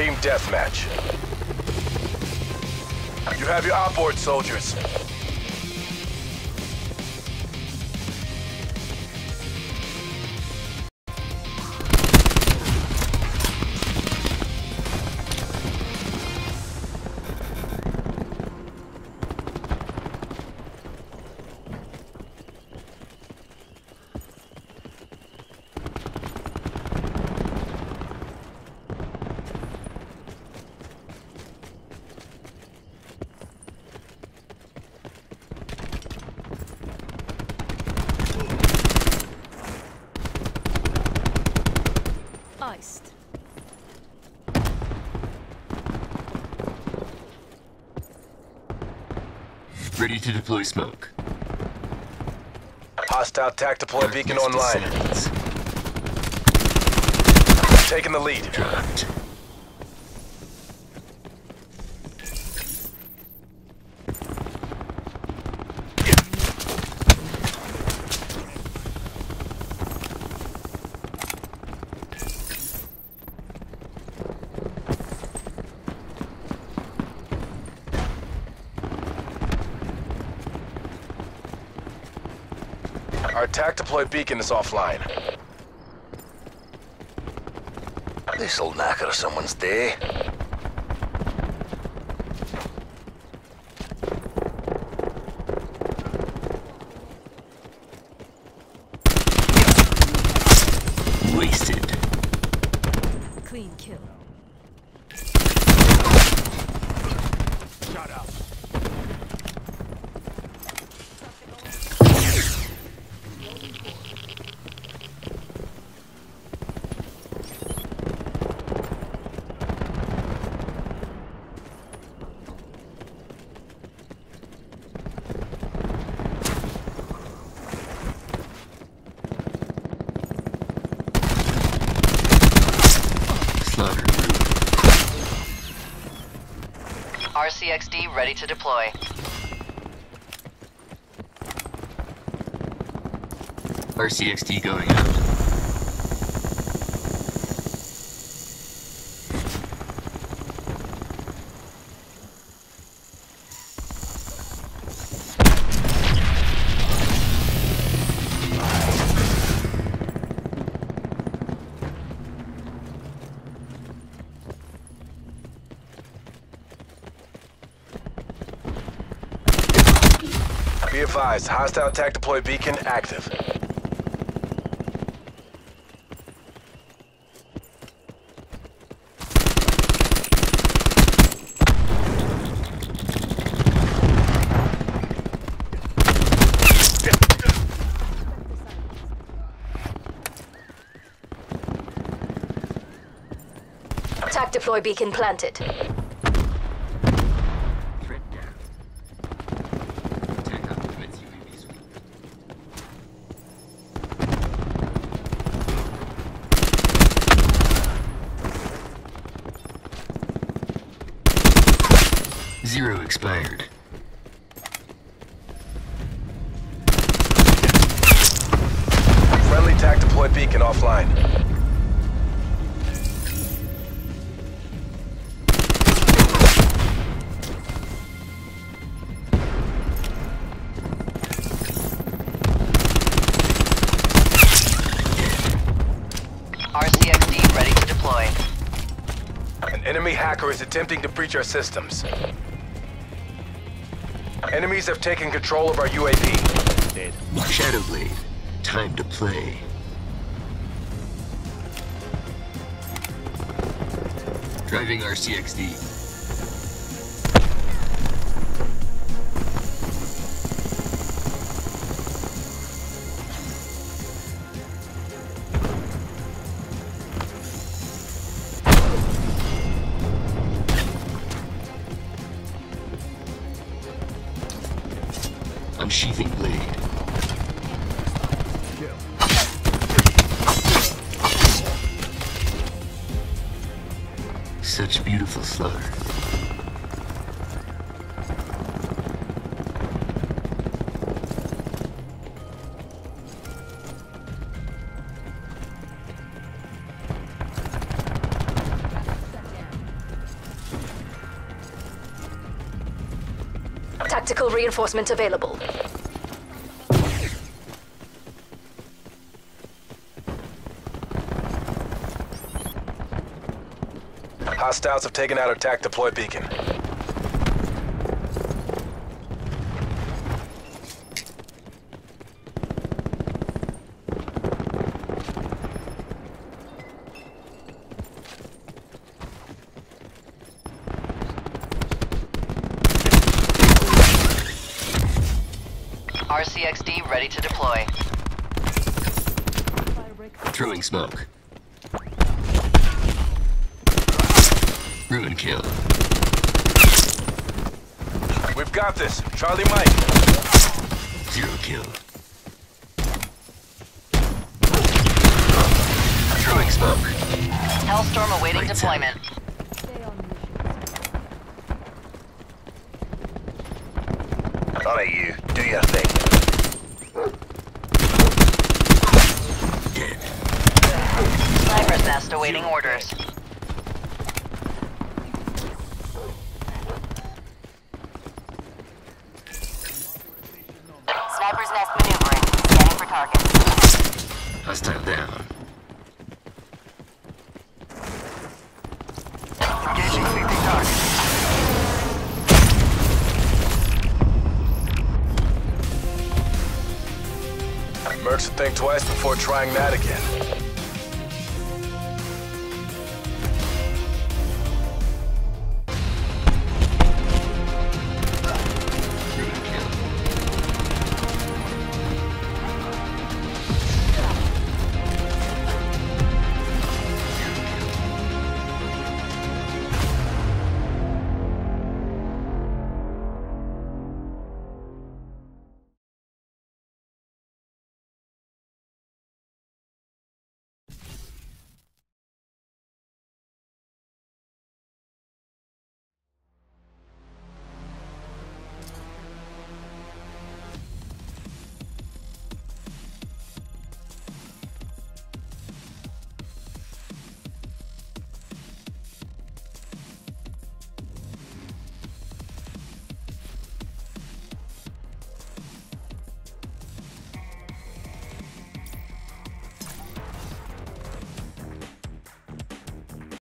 Team deathmatch. You have your outboard soldiers. Iced. Ready to deploy smoke. Hostile TAC deploy beacon online. Taking the lead. Dropped. Our TAC deploy beacon is offline. This'll knacker someone's day. Wasted. Clean kill. Slaughter. RCXD ready to deploy. RCXD going out. Be advised, hostile attack deploy beacon active. Attack deploy beacon planted. Threat down. Attack optimized UAV sweep. Zero expired. Friendly TAC deploy beacon offline. RCXD ready to deploy. An enemy hacker is attempting to breach our systems. Enemies have taken control of our UAV. Dead. Shadowblade. Time to play. Driving RCXD. Unsheathing blade. Such beautiful slaughter. Tactical reinforcement available. Hostiles have taken out attack deploy beacon. RCXD ready to deploy. Throwing smoke. Ruin kill. We've got this. Charlie Mike. Zero kill. Throwing smoke. Hellstorm awaiting Lights deployment. On you. Do your thing. Sniper's nest awaiting orders. Think twice before trying that again.